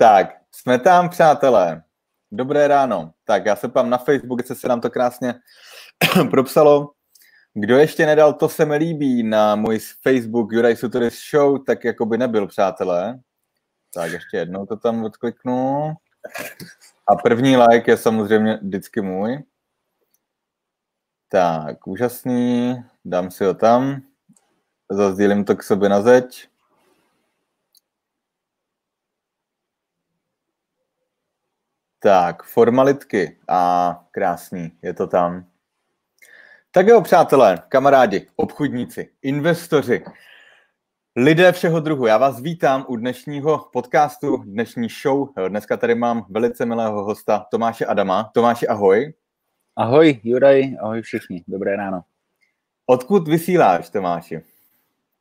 Tak, jsme tam, přátelé. Dobré ráno. Tak, já se pám na Facebook, se se nám to krásně propsalo. Kdo ještě nedal, to se mi líbí na můj Facebook Juraj Sutoris Show, tak jako by nebyl, přátelé. Tak ještě jednou to tam odkliknu. A první like je samozřejmě vždycky můj. Tak, úžasný. Dám si ho tam. Zazdílím to k sobě na zeď. Tak, formalitky. A krásný, je to tam. Tak jo, přátelé, kamarádi, obchodníci, investoři, lidé všeho druhu. Já vás vítám u dnešního podcastu, dnešní show. Dneska tady mám velice milého hosta Tomáše Adama. Tomáši, ahoj. Ahoj, Juraj, ahoj všichni, dobré ráno. Odkud vysíláš, Tomáši?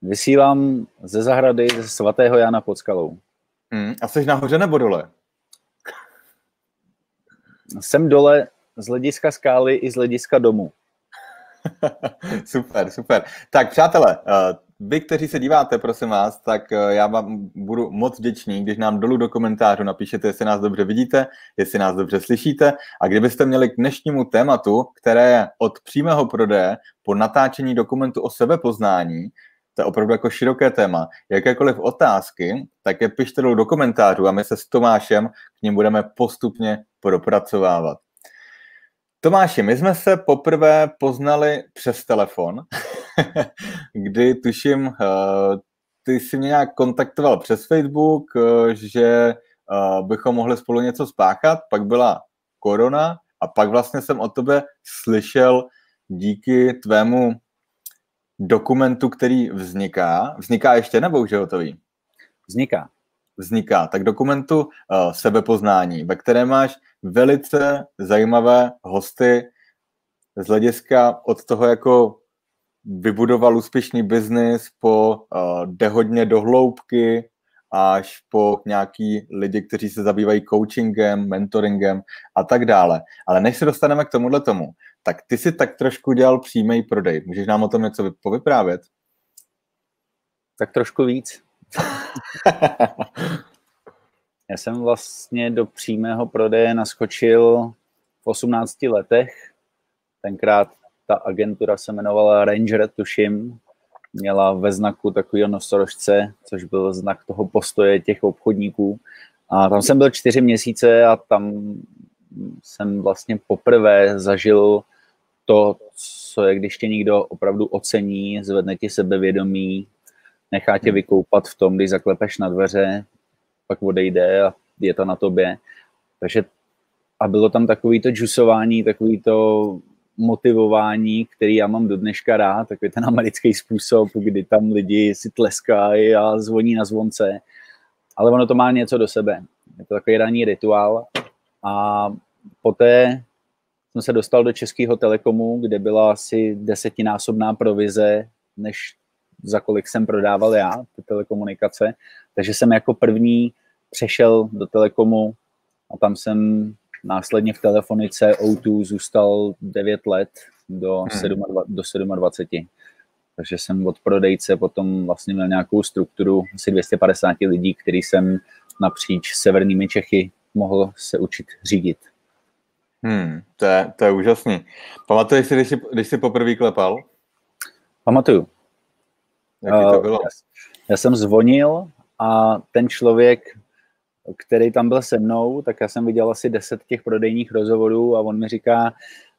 Vysílám ze zahrady ze svatého Jana pod skalou. Hmm, a jsi nahoře nebo dole? Jsem dole z hlediska skály i z hlediska domu. super, super. Tak přátelé, eh, vy, kteří se díváte, prosím vás, tak eh, já vám budu moc vděčný, když nám dolů do komentářů napíšete, jestli nás dobře vidíte, jestli nás dobře slyšíte a kdybyste měli k dnešnímu tématu, které je od přímého prodeje po natáčení dokumentu o sebepoznání, to je opravdu jako široké téma. Jakékoliv otázky, tak je pište do komentářů a my se s Tomášem k ním budeme postupně propracovávat. Tomáši, my jsme se poprvé poznali přes telefon, kdy tuším, eh, ty jsi mě nějak kontaktoval přes Facebook, eh, že eh, bychom mohli spolu něco spáchat, pak byla korona a pak vlastně jsem o tebe slyšel díky tvému dokumentu, který vzniká. Vzniká ještě nebo už je hotový? Vzniká. Vzniká. Tak dokumentu uh, sebepoznání, ve kterém máš velice zajímavé hosty z hlediska od toho, jako vybudoval úspěšný biznis, po uh, jde hodně do hloubky, až po nějaký lidi, kteří se zabývají coachingem, mentoringem a tak dále. Ale než se dostaneme k tomuhle tomu, tak ty si tak trošku dělal přímý prodej. Můžeš nám o tom něco povyprávět? Tak trošku víc. Já jsem vlastně do přímého prodeje naskočil v 18 letech. Tenkrát ta agentura se jmenovala Ranger, tuším. Měla ve znaku takového nosorožce, což byl znak toho postoje těch obchodníků. A tam jsem byl čtyři měsíce a tam jsem vlastně poprvé zažil to, co je, když tě někdo opravdu ocení, zvedne ti sebevědomí, nechá tě hmm. vykoupat v tom, když zaklepeš na dveře, pak odejde a je to na tobě. Takže a bylo tam takový to džusování, takový to motivování, který já mám do dneška rád, takový ten americký způsob, kdy tam lidi si tleskají a zvoní na zvonce. Ale ono to má něco do sebe. Je to takový ranní rituál. A poté jsem se dostal do Českého telekomu, kde byla asi desetinásobná provize, než za kolik jsem prodával já, ty telekomunikace. Takže jsem jako první přešel do telekomu a tam jsem následně v telefonice O2 zůstal 9 let do, hmm. 7, do 27. Takže jsem od prodejce potom vlastně měl nějakou strukturu asi 250 lidí, který jsem napříč severními Čechy mohl se učit řídit. Hmm, to, je, to je úžasný. Pamatuješ si, když jsi, když jsi poprvé klepal? Pamatuju. Jaký to bylo? Já, já jsem zvonil a ten člověk, který tam byl se mnou, tak já jsem viděl asi deset těch prodejních rozhovorů a on mi říká,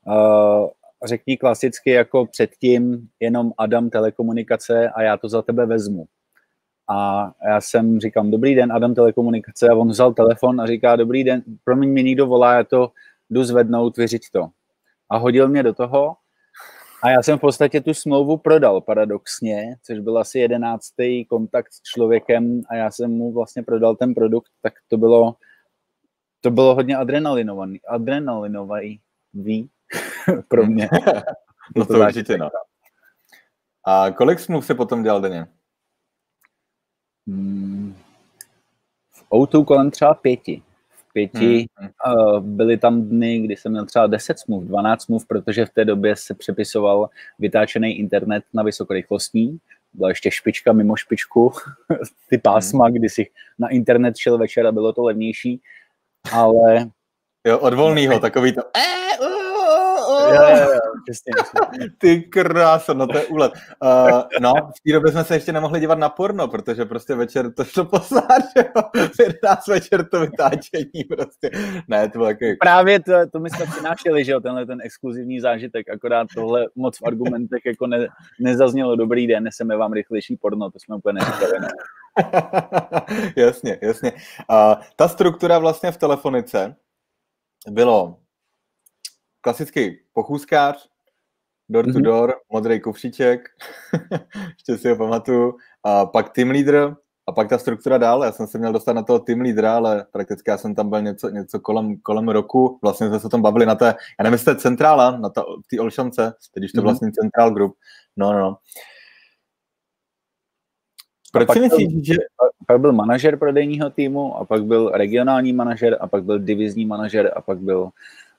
uh, řekni klasicky jako předtím jenom Adam telekomunikace a já to za tebe vezmu. A já jsem říkám, dobrý den, Adam telekomunikace a on vzal telefon a říká, dobrý den, promiň, mě někdo volá, já to jdu zvednout, vyřiď to. A hodil mě do toho a já jsem v podstatě tu smlouvu prodal paradoxně, což byl asi jedenáctý kontakt s člověkem a já jsem mu vlastně prodal ten produkt, tak to bylo, to bylo hodně adrenalinovaný, adrenalinový ví pro mě. no to, to určitě no. A kolik smluv se potom dělal denně? Hmm, v O2 kolem třeba pěti pěti. Hmm. Uh, byly tam dny, kdy jsem měl třeba 10 smluv, 12 smluv, protože v té době se přepisoval vytáčený internet na vysokorychlostní. byla ještě špička mimo špičku, ty pásma, hmm. kdy si na internet šel večer a bylo to levnější, ale... Jo, od volného, takový to... Eh, uh, Jo, jo, jo, přesně, Ty krása, no to je úlet. Uh, no, v té době jsme se ještě nemohli dívat na porno, protože prostě večer to šlo poslát, že jo. nás večer to vytáčení prostě. Ne, to bylo jako... Právě to, to my jsme přinášeli, že jo, tenhle ten exkluzivní zážitek, akorát tohle moc v argumentech jako ne, nezaznělo dobrý den, neseme vám rychlejší porno, to jsme úplně neříkali, ne. jasně, jasně. Uh, ta struktura vlastně v telefonice bylo klasický pochůzkář, door to mhm. door, mm-hmm. modrý kufříček, ještě si ho pamatuju, a pak team leader, a pak ta struktura dál, já jsem se měl dostat na toho team leadera, ale prakticky já jsem tam byl něco, něco kolem, kolem roku, vlastně jsme se o tom bavili na té, já nevím, jestli centrála, na té Olšance, teď už to mm-hmm. vlastně central group, no, no, no. Proč si myslíš, že... Pak byl manažer prodejního týmu, a pak byl regionální manažer, a pak byl divizní manažer, a pak byl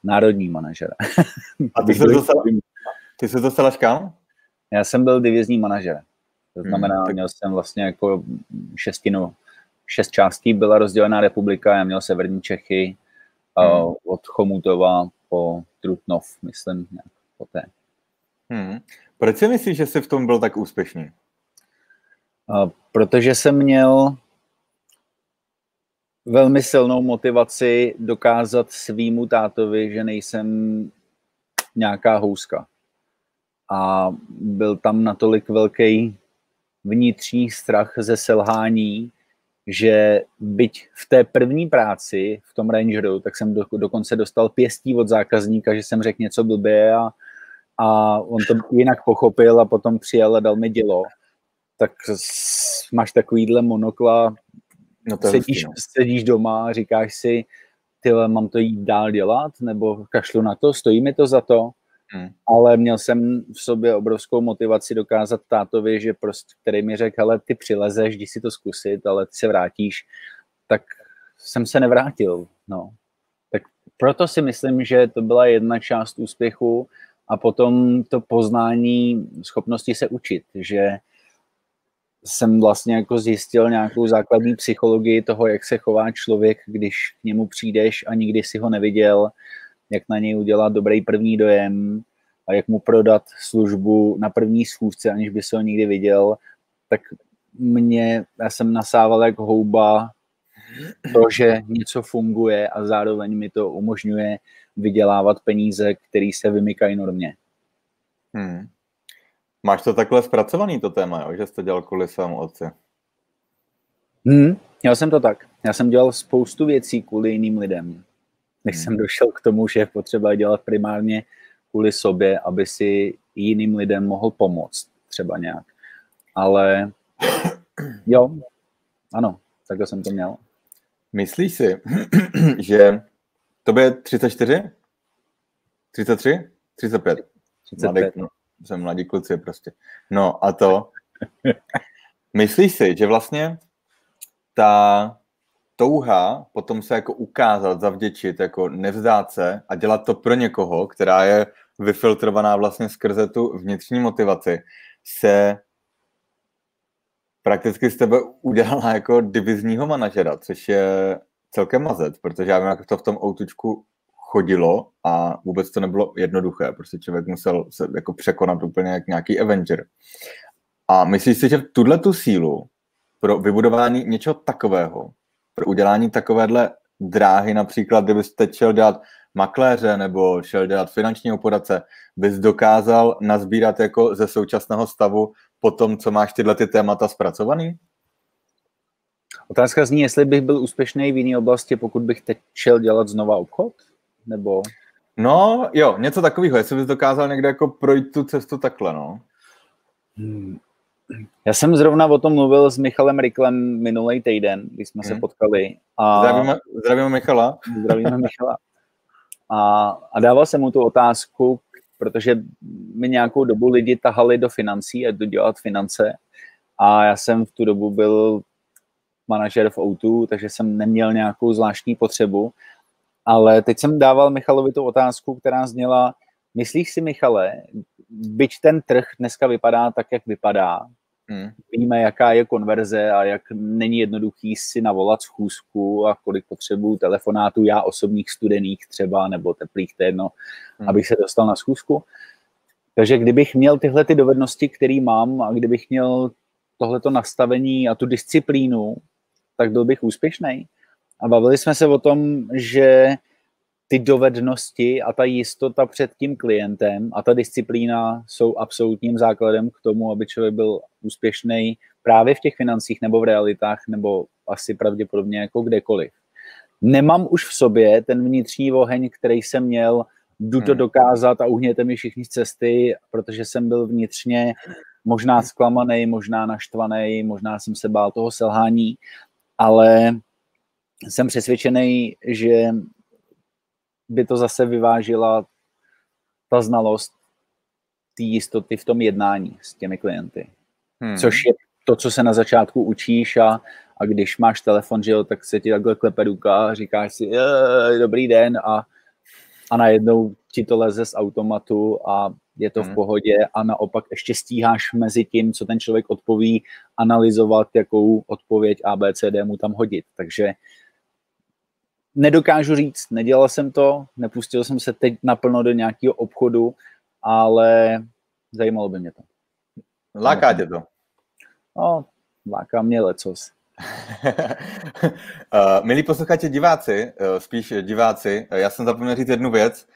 národní manažer. A ty jsi dostal, ty jsi dostal kam? Já jsem byl divizní manažer. To hmm, znamená, hmm, tak... měl jsem vlastně jako šestinu, šest částí byla rozdělená republika, já měl severní Čechy hmm. od Chomutova po Trutnov, myslím, nějak poté. Hmm. Proč si myslíš, že jsi v tom byl tak úspěšný? Protože jsem měl velmi silnou motivaci dokázat svýmu tátovi, že nejsem nějaká houska. A byl tam natolik velký vnitřní strach ze selhání, že byť v té první práci, v tom Rangeru, tak jsem do, dokonce dostal pěstí od zákazníka, že jsem řekl něco blbě a, a on to jinak pochopil a potom přijel a dal mi dělo. Tak máš takovýhle monokla No to sedíš, no. sedíš doma a říkáš si, ty mám to jít dál dělat, nebo kašlu na to, stojí mi to za to, hmm. ale měl jsem v sobě obrovskou motivaci dokázat tátovi, že prostě, který mi řekl, ale ty přilezeš, jdi si to zkusit, ale ty se vrátíš, tak jsem se nevrátil, no. Tak proto si myslím, že to byla jedna část úspěchu a potom to poznání schopnosti se učit, že jsem vlastně jako zjistil nějakou základní psychologii toho, jak se chová člověk, když k němu přijdeš a nikdy si ho neviděl, jak na něj udělat dobrý první dojem a jak mu prodat službu na první schůzce, aniž by se ho nikdy viděl, tak mě, já jsem nasával jako houba to, že něco funguje a zároveň mi to umožňuje vydělávat peníze, které se vymykají normě. Hmm. Máš to takhle zpracovaný, to téma, jo? že jsi to dělal kvůli svému otci? Hmm, měl jsem to tak. Já jsem dělal spoustu věcí kvůli jiným lidem. Než hmm. jsem došel k tomu, že je potřeba dělat primárně kvůli sobě, aby si jiným lidem mohl pomoct třeba nějak. Ale jo, ano, takhle jsem to měl. Myslíš si, že to je 34? 33? 35? 35. Mladý, jsem mladí kluci prostě. No a to, myslíš si, že vlastně ta touha potom se jako ukázat, zavděčit, jako nevzdát se a dělat to pro někoho, která je vyfiltrovaná vlastně skrze tu vnitřní motivaci, se prakticky z tebe udělala jako divizního manažera, což je celkem mazet, protože já vím, jak to v tom outučku chodilo a vůbec to nebylo jednoduché. Prostě člověk musel se jako překonat úplně jak nějaký Avenger. A myslíš si, že tuhle tu sílu pro vybudování něčeho takového, pro udělání takovéhle dráhy, například kdybyste šel dělat makléře nebo šel dělat finančního poradce, bys dokázal nazbírat jako ze současného stavu po tom, co máš tyhle ty témata zpracovaný? Otázka zní, jestli bych byl úspěšný v jiné oblasti, pokud bych teď šel dělat znova obchod? Nebo... No jo, něco takového, jestli bys dokázal někde jako projít tu cestu takhle, no. Hmm. Já jsem zrovna o tom mluvil s Michalem Riklem minulý týden, když jsme hmm. se potkali. A... Zdravíme, zdravíme Michala. Zdravíme Michala. A, a dával jsem mu tu otázku, protože mi nějakou dobu lidi tahali do financí a do dělat finance. A já jsem v tu dobu byl manažer v O2, takže jsem neměl nějakou zvláštní potřebu. Ale teď jsem dával Michalovi tu otázku, která zněla, myslíš si, Michale, byť ten trh dneska vypadá tak, jak vypadá, Hmm. Víme, jaká je konverze a jak není jednoduchý si navolat schůzku a kolik potřebuju telefonátů, já osobních studených třeba, nebo teplých, to jedno, hmm. abych se dostal na schůzku. Takže kdybych měl tyhle ty dovednosti, které mám a kdybych měl tohleto nastavení a tu disciplínu, tak byl bych úspěšný. A bavili jsme se o tom, že ty dovednosti a ta jistota před tím klientem a ta disciplína jsou absolutním základem k tomu, aby člověk byl úspěšný právě v těch financích nebo v realitách, nebo asi pravděpodobně jako kdekoliv. Nemám už v sobě ten vnitřní oheň, který jsem měl, jdu to hmm. dokázat a uhněte mi všichni z cesty, protože jsem byl vnitřně možná zklamaný, možná naštvaný, možná jsem se bál toho selhání, ale jsem přesvědčený, že by to zase vyvážila ta znalost té jistoty v tom jednání s těmi klienty. Hmm. Což je to, co se na začátku učíš a, a když máš telefon, že jo, tak se ti takhle klepe ruka a říkáš si dobrý den a, a najednou ti to leze z automatu a je to hmm. v pohodě a naopak ještě stíháš mezi tím, co ten člověk odpoví, analyzovat, jakou odpověď ABCD mu tam hodit. Takže nedokážu říct, nedělal jsem to, nepustil jsem se teď naplno do nějakého obchodu, ale zajímalo by mě to. Láká tě to? No, láká mě lecos. uh, milí posluchači diváci, uh, spíš diváci, uh, já jsem zapomněl říct jednu věc.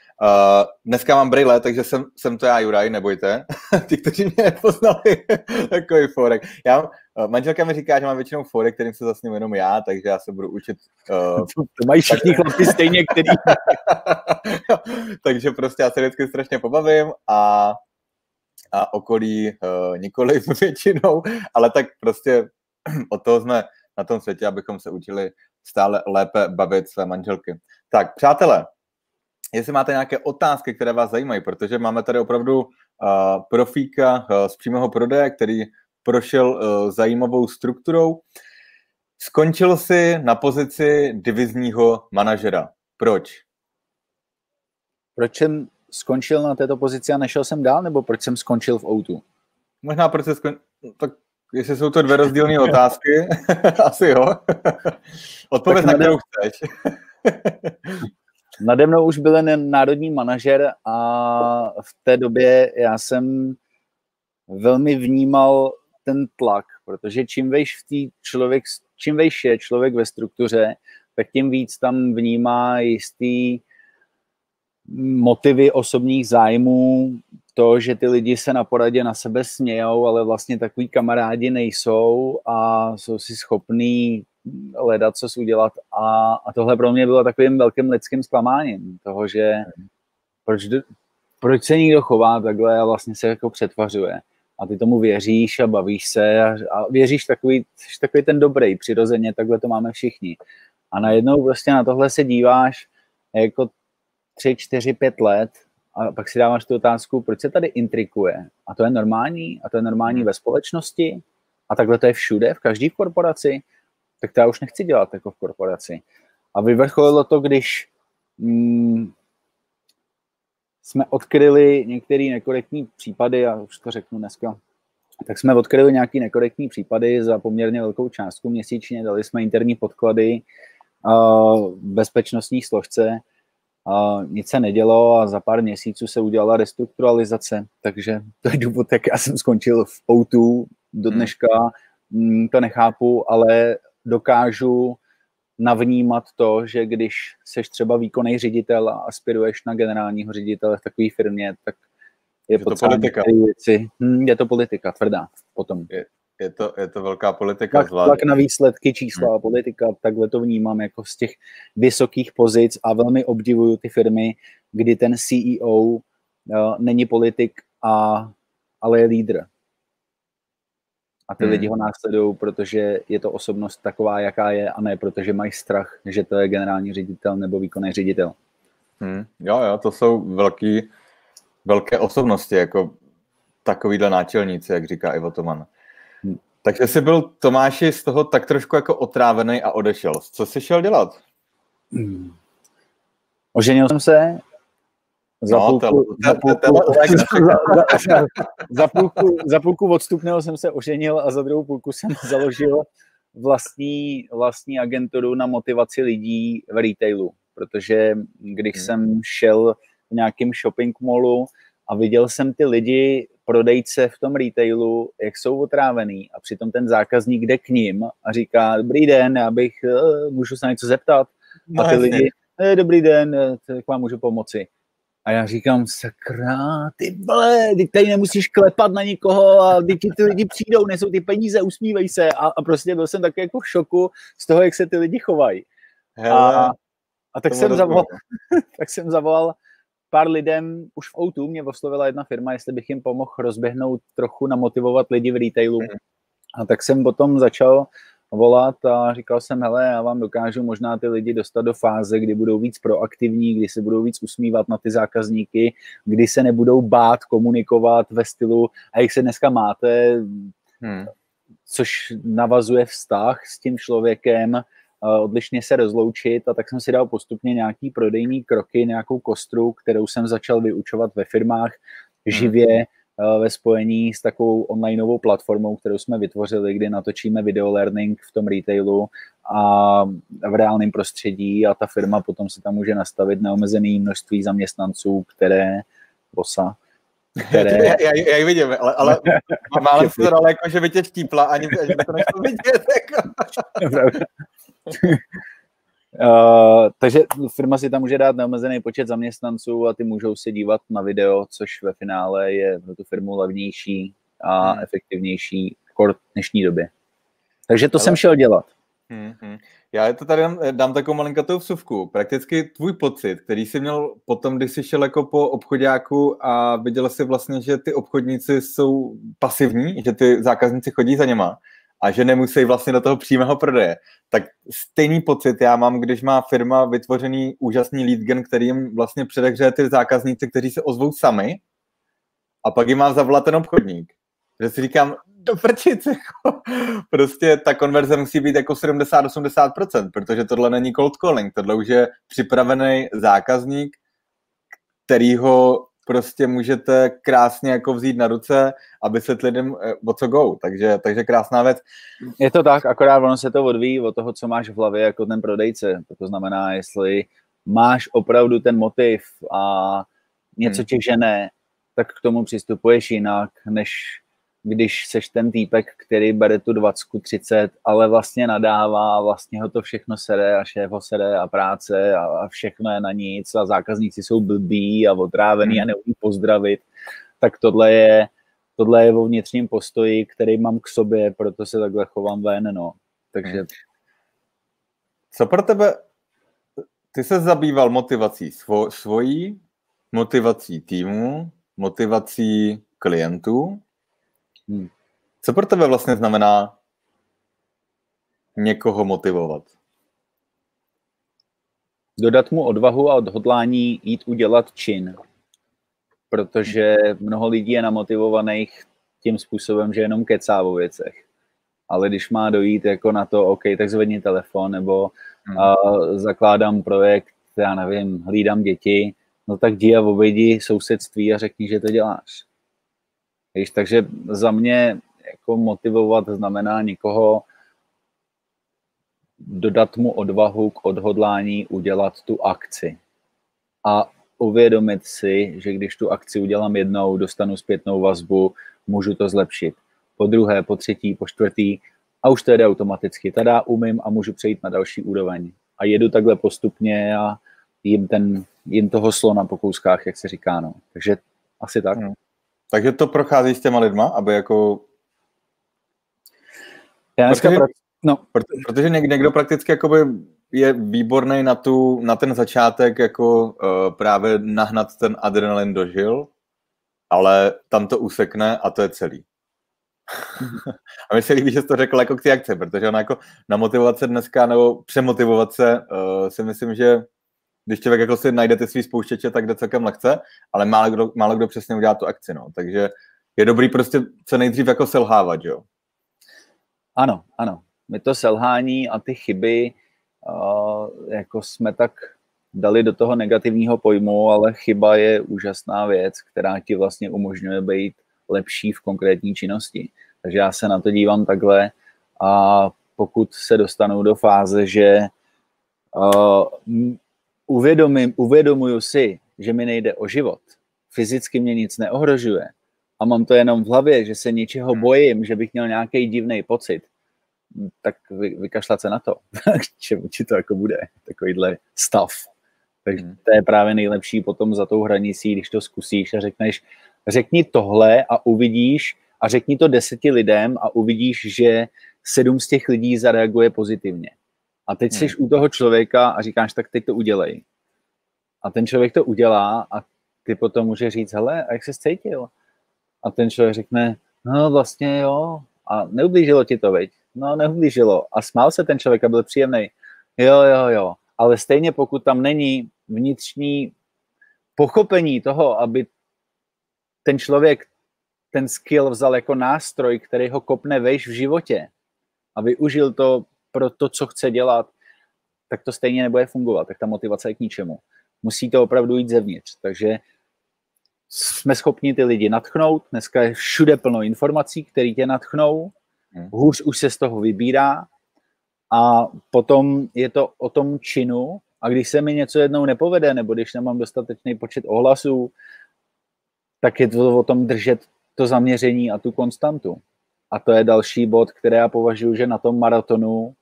Dneska mám brýle, takže jsem, jsem to já, Juraj, nebojte. Ti, kteří mě nepoznali, takový forek. Já, manželka mi říká, že mám většinou forek, kterým se zasním jenom já, takže já se budu učit. Uh, to, to mají všichni chlapi stejně, který... takže prostě já se vždycky strašně pobavím a a okolí uh, nikoliv většinou, ale tak prostě od toho jsme na tom světě, abychom se učili stále lépe bavit své manželky. Tak, přátelé, jestli máte nějaké otázky, které vás zajímají, protože máme tady opravdu uh, profíka uh, z přímého prodeje, který prošel uh, zajímavou strukturou. Skončil si na pozici divizního manažera. Proč? Proč jsem skončil na této pozici a nešel jsem dál, nebo proč jsem skončil v Outu? Možná proč jsem skončil, tak jestli jsou to dvě rozdílné otázky, asi jo. Odpověď, na kterou chceš. Nade mnou už byl národní manažer a v té době já jsem velmi vnímal ten tlak, protože čím vejš v tý člověk, čím vejš je člověk ve struktuře, tak tím víc tam vnímá jistý motivy osobních zájmů, to, že ty lidi se na poradě na sebe smějou, ale vlastně takový kamarádi nejsou a jsou si schopní hledat, co udělat. A, a tohle pro mě bylo takovým velkým lidským zklamáním toho, že proč, proč se někdo chová takhle a vlastně se jako přetvařuje. A ty tomu věříš a bavíš se a, a věříš takový, takový ten dobrý, přirozeně, takhle to máme všichni. A najednou prostě na tohle se díváš jako tři, čtyři, pět let a pak si dáváš tu otázku, proč se tady intrikuje. A to je normální, a to je normální hmm. ve společnosti, a takhle to je všude, v každé korporaci, tak to já už nechci dělat jako v korporaci. A vyvrcholilo to, když mm, jsme odkryli některé nekorektní případy, já už to řeknu dneska, tak jsme odkryli nějaké nekorektní případy za poměrně velkou částku měsíčně, dali jsme interní podklady uh, bezpečnostní složce a nic se nedělo a za pár měsíců se udělala restrukturalizace, takže to je důvod, jak já jsem skončil v Outu do hmm. dneška, hmm. to nechápu, ale dokážu navnímat to, že když seš třeba výkonný ředitel a aspiruješ na generálního ředitele v takové firmě, tak je, je to politika. Věci. Hmm, je to politika, tvrdá potom. Je, je to, je to velká politika. Tak, tak na výsledky, čísla hmm. a politika, takhle to vnímám jako z těch vysokých pozic a velmi obdivuju ty firmy, kdy ten CEO uh, není politik, a, ale je lídr. A ty hmm. lidi ho následují, protože je to osobnost taková, jaká je, a ne protože mají strach, že to je generální ředitel nebo výkonný ředitel. Hmm. Jo, jo, to jsou velký, velké osobnosti, jako takovýhle náčelníci, jak říká Ivo Toman. Takže jsi byl, Tomáši, z toho tak trošku jako otrávený a odešel. Co jsi šel dělat? Hmm. Oženil jsem se, Za půlku, za, půlku, za, za, půlku, za půlku odstupného jsem se oženil a za druhou půlku jsem založil vlastní, vlastní agenturu na motivaci lidí v retailu, protože když hmm. jsem šel v nějakém shopping mallu a viděl jsem ty lidi, prodejce v tom retailu, jak jsou otrávený a přitom ten zákazník jde k ním a říká, dobrý den, já bych, uh, můžu se na něco zeptat. No, a ty lidi, eh, dobrý den, eh, jak vám můžu pomoci. A já říkám, sakra, ty vole, ty tady nemusíš klepat na nikoho a ty, ti ty lidi přijdou, nesou ty peníze, usmívej se. A, a prostě byl jsem taky jako v šoku z toho, jak se ty lidi chovají. A, a tak, jsem zavolal, tak jsem zavolal pár lidem, už v Outu mě oslovila jedna firma, jestli bych jim pomohl rozběhnout trochu, namotivovat lidi v retailu. Mm. A tak jsem potom začal volat a říkal jsem, hele, já vám dokážu možná ty lidi dostat do fáze, kdy budou víc proaktivní, kdy se budou víc usmívat na ty zákazníky, kdy se nebudou bát komunikovat ve stylu, a jak se dneska máte, hmm. což navazuje vztah s tím člověkem, odlišně se rozloučit. A tak jsem si dal postupně nějaký prodejní kroky, nějakou kostru, kterou jsem začal vyučovat ve firmách živě, hmm. Eh, ve spojení s takovou onlineovou platformou, kterou jsme vytvořili, kdy natočíme video learning v tom retailu a v reálném prostředí a ta firma potom si tam může nastavit neomezené množství zaměstnanců, které bosa, které... Já, já, já ji vidím, ale, ale málem se to dalo jako, že by tě štípla, ani, ani by to nešlo vidět. Jako. Uh, takže firma si tam může dát neomezený počet zaměstnanců a ty můžou se dívat na video, což ve finále je pro tu firmu levnější a hmm. efektivnější v dnešní době. Takže to Ale... jsem šel dělat. Hmm, hmm. Já to tady dám, dám takovou malinkatou vsuvku. Prakticky tvůj pocit, který jsi měl potom, když jsi šel jako po obchodáku a viděl jsi vlastně, že ty obchodníci jsou pasivní, že ty zákazníci chodí za něma, a že nemusí vlastně do toho přímého prodeje. Tak stejný pocit já mám, když má firma vytvořený úžasný lead gen, který jim vlastně předehřeje ty zákazníci, kteří se ozvou sami a pak jim má zavolat ten obchodník. Že si říkám, do prčic, jako. prostě ta konverze musí být jako 70-80%, protože tohle není cold calling, tohle už je připravený zákazník, kterýho prostě můžete krásně jako vzít na ruce a vysvětlit lidem, eh, o co go. Takže, takže krásná věc. Je to tak, akorát ono se to odvíjí od toho, co máš v hlavě jako ten prodejce. To znamená, jestli máš opravdu ten motiv a něco hmm. tě žene, tak k tomu přistupuješ jinak, než když seš ten týpek, který bere tu 20, 30, ale vlastně nadává a vlastně ho to všechno sere a šéf ho sere a práce a, a všechno je na nic a zákazníci jsou blbí a otrávený a neumí pozdravit, tak tohle je, tohle je o vnitřním postoji, který mám k sobě, proto se takhle chovám ven, no. Takže... Hmm. Co pro tebe, ty se zabýval motivací svo, svojí, motivací týmu, motivací klientů, Hmm. Co pro tebe vlastně znamená někoho motivovat? Dodat mu odvahu a odhodlání jít udělat čin. Protože mnoho lidí je namotivovaných tím způsobem, že jenom kecá o věcech. Ale když má dojít jako na to, OK, tak zvedni telefon, nebo hmm. a, zakládám projekt, já nevím, hlídám děti, no tak jdi a obejdi sousedství a řekni, že to děláš. Víš, takže za mě jako motivovat znamená někoho dodat mu odvahu k odhodlání udělat tu akci. A uvědomit si, že když tu akci udělám jednou, dostanu zpětnou vazbu, můžu to zlepšit. Po druhé, po třetí, po čtvrtý a už to jde automaticky. Tada umím a můžu přejít na další úroveň. A jedu takhle postupně a jim, ten, jim toho slona po kouskách, jak se říká. No. Takže asi tak. Hmm. Takže to prochází s těma lidma, aby jako... Já dneska protože, pra... no. protože někdo prakticky jakoby je výborný na, tu, na ten začátek jako uh, právě nahnat ten adrenalin do žil, ale tam to usekne a to je celý. a mi se líbí, že jsi to řekl jako k té akci, protože ona jako na motivace dneska nebo přemotivovat se uh, si myslím, že když člověk jako si najde ty svý spouštěče, tak jde celkem lehce, ale málo kdo, málo kdo přesně udělá tu akci, no. Takže je dobrý prostě co nejdřív jako selhávat, jo. Ano, ano. My to selhání a ty chyby, uh, jako jsme tak dali do toho negativního pojmu, ale chyba je úžasná věc, která ti vlastně umožňuje být lepší v konkrétní činnosti. Takže já se na to dívám takhle a pokud se dostanu do fáze, že uh, uvědomím, uvědomuju si, že mi nejde o život, fyzicky mě nic neohrožuje a mám to jenom v hlavě, že se něčeho hmm. bojím, že bych měl nějaký divný pocit, tak vy, vykašlat se na to, čemu ti to jako bude, takovýhle stav. Takže hmm. to je právě nejlepší potom za tou hranicí, když to zkusíš a řekneš, řekni tohle a uvidíš, a řekni to deseti lidem a uvidíš, že sedm z těch lidí zareaguje pozitivně. A teď jsi hmm. u toho člověka a říkáš, tak teď to udělej. A ten člověk to udělá a ty potom může říct, hele, a jak se cítil? A ten člověk řekne, no vlastně jo, a neublížilo ti to, veď? No, neublížilo. A smál se ten člověk a byl příjemný. Jo, jo, jo. Ale stejně pokud tam není vnitřní pochopení toho, aby ten člověk ten skill vzal jako nástroj, který ho kopne vejš v životě a využil to pro to, co chce dělat, tak to stejně nebude fungovat, tak ta motivace je k ničemu. Musí to opravdu jít zevnitř. Takže jsme schopni ty lidi natchnout. Dneska je všude plno informací, které tě natchnou. Hmm. Hůř už se z toho vybírá. A potom je to o tom činu. A když se mi něco jednou nepovede, nebo když nemám dostatečný počet ohlasů, tak je to o tom držet to zaměření a tu konstantu. A to je další bod, který já považuji, že na tom maratonu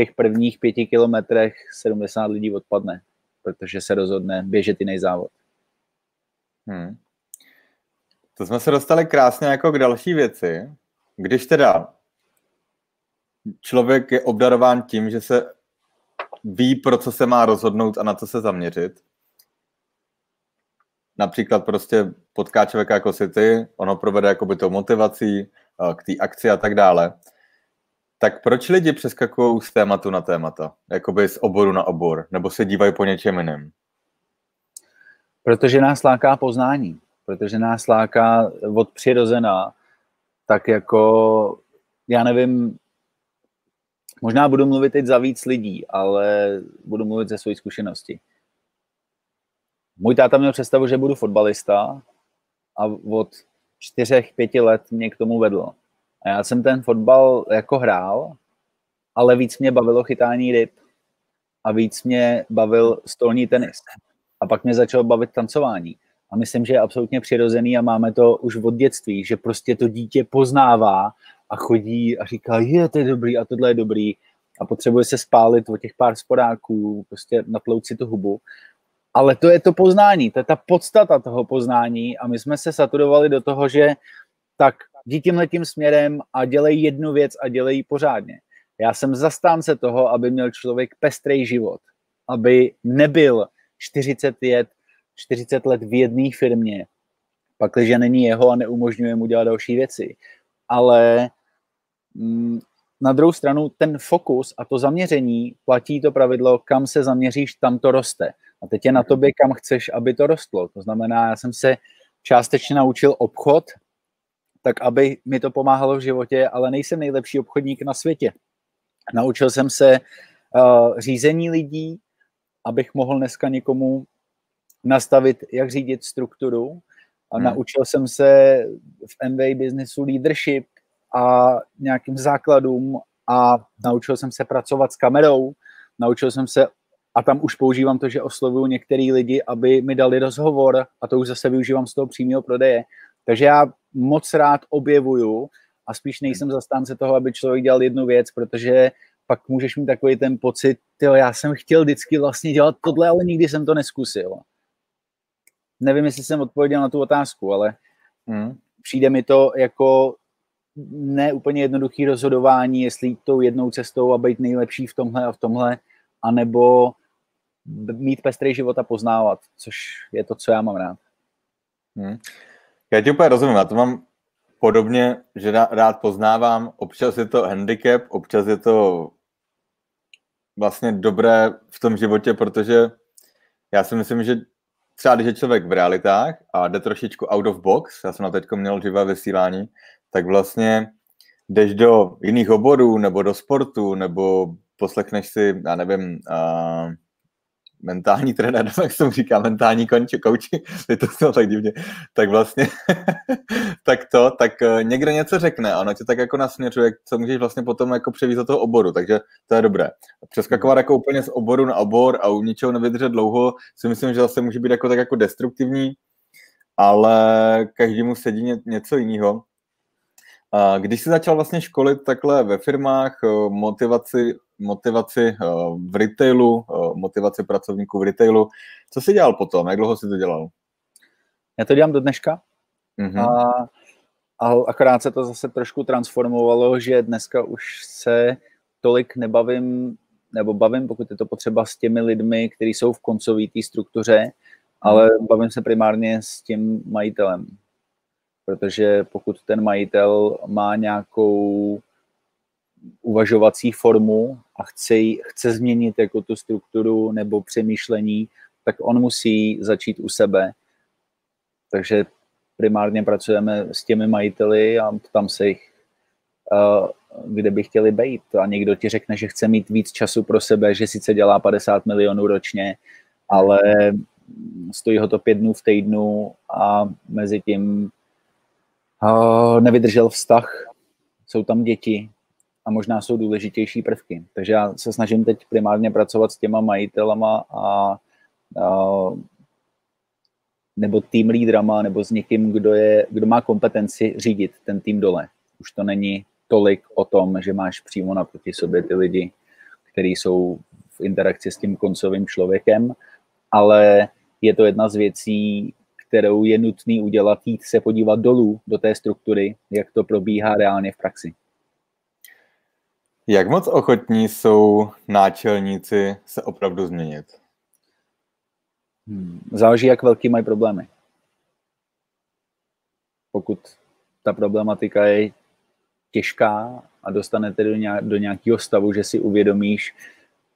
těch prvních pěti kilometrech 70 lidí odpadne, protože se rozhodne běžet jiný závod. Hmm. To jsme se dostali krásně jako k další věci. Když teda člověk je obdarován tím, že se ví, pro co se má rozhodnout a na co se zaměřit, například prostě potká člověka jako si ty, ono provede jakoby tou motivací eh, k té akci a tak dále, tak proč lidi přeskakují z tématu na témata? Jakoby z oboru na obor? Nebo se dívají po něčem jiném? Protože nás láká poznání. Protože nás láká od přirozená. Tak jako, já nevím, možná budu mluvit teď za víc lidí, ale budu mluvit ze své zkušenosti. Můj táta měl představu, že budu fotbalista a od čtyřech, pěti let mě k tomu vedl. A já jsem ten fotbal jako hrál, ale víc mě bavilo chytání ryb a víc mě bavil stolní tenis. A pak mě začalo bavit tancování. A myslím, že je absolutně přirozený a máme to už od dětství, že prostě to dítě poznává a chodí a říká, je, to je dobrý a tohle je dobrý a potřebuje se spálit o těch pár sporáků, prostě natlout si tu hubu. Ale to je to poznání, to je ta podstata toho poznání a my jsme se saturovali do toho, že tak jdi tímhle tím směrem a dělej jednu věc a dělej ji pořádně. Já jsem zastánce toho, aby měl člověk pestrý život, aby nebyl 40 let, 40 let v jedné firmě, pakliže není jeho a neumožňuje mu dělat další věci. Ale mm, na druhou stranu ten fokus a to zaměření platí to pravidlo, kam se zaměříš, tam to roste. A teď je na tobě, kam chceš, aby to rostlo. To znamená, já jsem se částečně naučil obchod, tak aby mi to pomáhalo v životě, ale nejsem nejlepší obchodník na světě. Naučil jsem se uh, řízení lidí, abych mohl dneska někomu nastavit, jak řídit strukturu. A hmm. naučil jsem se v MBA businessu leadership a nějakým základům a naučil jsem se pracovat s kamerou, naučil jsem se a tam už používám to, že oslovuju některý lidi, aby mi dali rozhovor a to už zase využívám z toho přímého prodeje. Takže já moc rád objevuju a spíš nejsem zastánce toho, aby člověk dělal jednu věc, protože pak můžeš mít takový ten pocit, jo, já jsem chtěl vždycky vlastně dělat tohle, ale nikdy jsem to neskusil. Nevím, jestli jsem odpověděl na tu otázku, ale hmm. přijde mi to jako ne úplně jednoduchý rozhodování, jestli jít tou jednou cestou a být nejlepší v tomhle a v tomhle, anebo mít pestrý život a poznávat, což je to, co já mám rád. Hmm. Já ti úplně rozumím, já to mám podobně, že rád poznávám, občas je to handicap, občas je to vlastně dobré v tom životě, protože já si myslím, že třeba když je člověk v realitách a jde trošičku out of box, já jsem na teďko měl živé vysílání, tak vlastně jdeš do jiných oborů, nebo do sportu, nebo poslechneš si, já nevím, uh, mentální trenér, jak se mu říká, mentální konči, kouči, je to bylo tak divně, tak vlastně, tak to, tak uh, někdo něco řekne a ono tě tak jako nasměřuje, co můžeš vlastně potom jako převízt do toho oboru, takže to je dobré. Přeskakovat jako úplně z oboru na obor a u ničeho nevydržet dlouho, si myslím, že zase může být jako tak jako destruktivní, ale každému sedí ně, něco jiného. Když jsi začal vlastně školit takhle ve firmách, eh, motivaci, motivaci eh, v retailu, eh, motivaci pracovníků v retailu, co jsi dělal potom? Jak dlouho jsi to dělal? Já to dělám do dneška. Mm-hmm. A, a akorát se to zase trošku transformovalo, že dneska už se tolik nebavím, nebo bavím, pokud je to potřeba, s těmi lidmi, kteří jsou v koncové struktuře, ale mhm. bavím se primárně s tím majitelem protože pokud ten majitel má nějakou uvažovací formu a chce, chce změnit jako tu strukturu nebo přemýšlení, tak on musí začít u sebe. Takže primárně pracujeme s těmi majiteli a tam se jich, kde by chtěli být. A někdo ti řekne, že chce mít víc času pro sebe, že sice dělá 50 milionů ročně, ale stojí ho to pět dnů v týdnu a mezi tím nevydržel vztah, jsou tam děti a možná jsou důležitější prvky. Takže já se snažím teď primárně pracovat s těma majitelama a, a nebo tým lídrama, nebo s někým, kdo, je, kdo má kompetenci řídit ten tým dole. Už to není tolik o tom, že máš přímo naproti sobě ty lidi, kteří jsou v interakci s tím koncovým člověkem, ale je to jedna z věcí, kterou je nutný udělat, jít se podívat dolů do té struktury, jak to probíhá reálně v praxi. Jak moc ochotní jsou náčelníci se opravdu změnit? Hmm. Záleží, jak velký mají problémy. Pokud ta problematika je těžká a dostanete do, nějak, do nějakého stavu, že si uvědomíš,